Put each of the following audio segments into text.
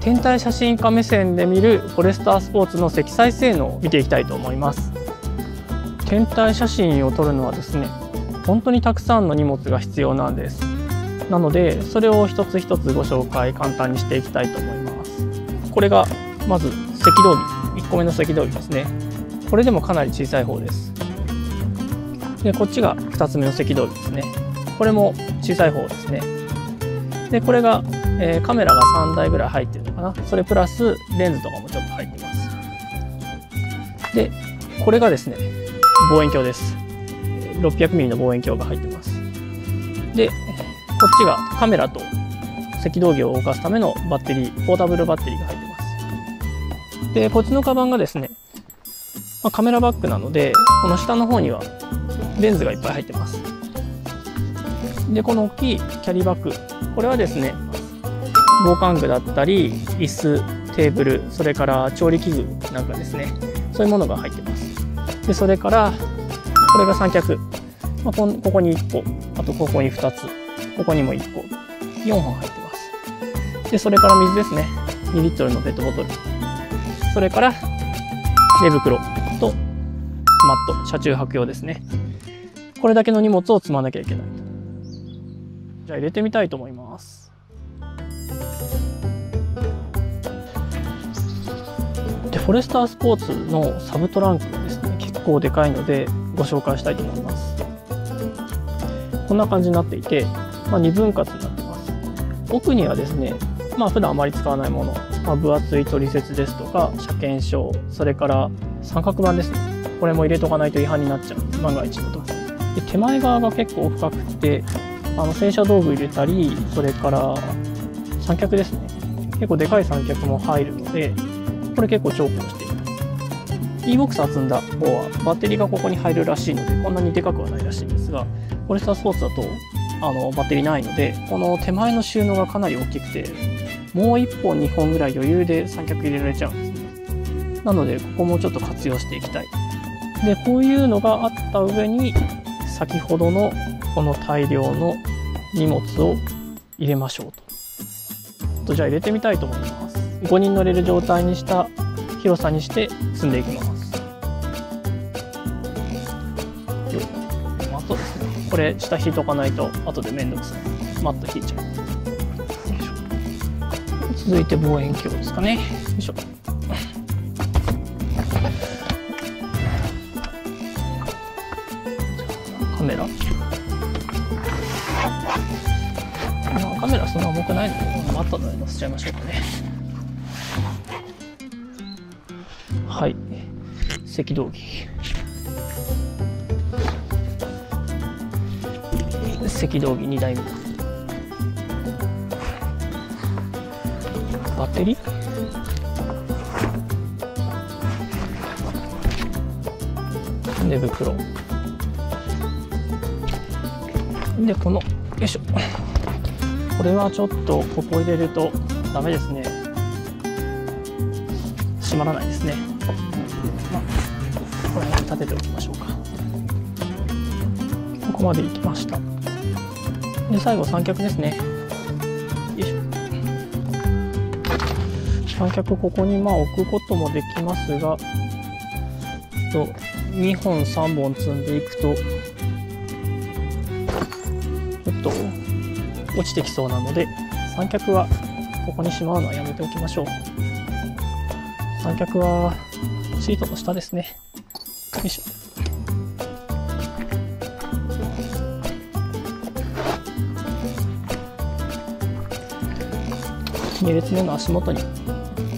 天体写真家目線で見るフォレスタースポーツの積載性能を見ていきたいと思います。天体写真を撮るのはですね本当にたくさんの荷物が必要なんです。なのでそれを一つ一つご紹介簡単にしていきたいと思います。これがまず赤道儀。1個目の赤道儀ですね。これでもかなり小さい方です。でこっちが2つ目の赤道儀ですね。これも小さい方ですね。でこれが、えー、カメラが3台ぐらい入ってるかな。それプラスレンズとかもちょっと入ってます。でこれがですね望遠鏡です。600mm の望遠鏡が入ってます。でこっちがカメラと赤道儀を動かすためのバッテリーポータブルバッテリーが入ってます。でこっちのカバンがですね、まあ、カメラバッグなのでこの下の方にはレンズがいっぱい入ってます。でこの大きいキャリーバッグ。これはですね防寒具だったり椅子テーブルそれから調理器具なんかですね。そういうものが入ってます。でそれからこれが三脚、まあ、こここに1個。あとここに2つ。ここにも1個。4本入ってます。でそれから水ですね。2リットルのペットボトル。それから寝袋とマット。車中泊用ですね。これだけの荷物を積まなきゃいけないじゃあ入れてみたいと思います。フォレスタースポーツのサブトランクがですね結構でかいのでご紹介したいと思います。こんな感じになっていて、まあ、2分割になってます。奥にはですねまあ普段あまり使わないもの、まあ、分厚い取説ですとか車検証それから三角板ですね。これも入れとかないと違反になっちゃう。万が一の時。で手前側が結構深くてあの洗車道具入れたりそれから三脚ですね。結構でかい三脚も入るのでこれ結構重宝しています e-box 積んだ方はバッテリーがここに入るらしいのでこんなにでかくはないらしいんですがフォレスタースポーツだとあのバッテリーないのでこの手前の収納がかなり大きくてもう1本2本ぐらい余裕で三脚入れられちゃうんですねなのでここもちょっと活用していきたい。でこういうのがあった上に先ほどのこの大量の荷物を入れましょうと。とじゃあ入れてみたいと思います。5人乗れる状態にした広さにして積んでいきます。マットですねこれ下引いとかないと後で面倒くさい。マット引いちゃう続いて望遠鏡ですかね。よいしょ。カメラ。カメラそんな重くないのでこのマットの上に乗せちゃいましょうかね。はい。赤道儀赤道儀2台目。バッテリー？寝袋。でこのよいしょ。これはちょっとここ入れるとダメですね。閉まらないですね、まあ、これ立てておきましょうか。ここまで行きました。で最後三脚ですね。よいしょ。三脚ここにまあ置くこともできますがと2本3本積んでいくとちょっと落ちてきそうなので三脚はここにしまうのはやめておきましょう。三脚はシートの下ですね。よいしょ。2列目の足元に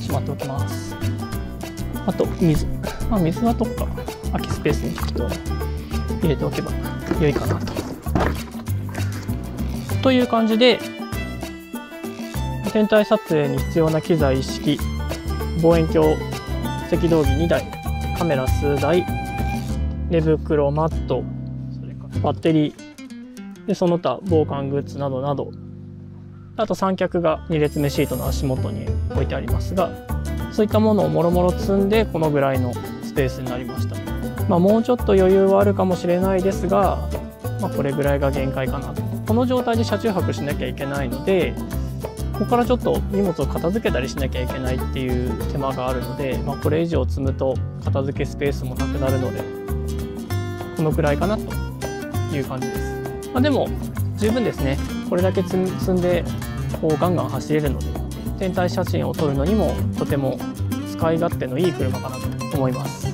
しまっておきます。あと水、まあ、水はどっか空きスペースに適当に入れておけば良いかなと。という感じで天体撮影に必要な機材一式望遠鏡赤道儀2台カメラ数台寝袋マットそれからバッテリーでその他防寒グッズなどなど。あと三脚が2列目シートの足元に置いてありますがそういったものをもろもろ積んでこのぐらいのスペースになりました。まあもうちょっと余裕はあるかもしれないですが、まあ、これぐらいが限界かなと。この状態で車中泊しなきゃいけないのでこからちょっと荷物を片付けたりしなきゃいけないっていう手間があるので、まあ、これ以上積むと片付けスペースもなくなるのでこのくらいかなという感じです、まあ、でも十分ですね。これだけ積んでこうガンガン走れるので天体写真を撮るのにもとても使い勝手のいい車かなと思います。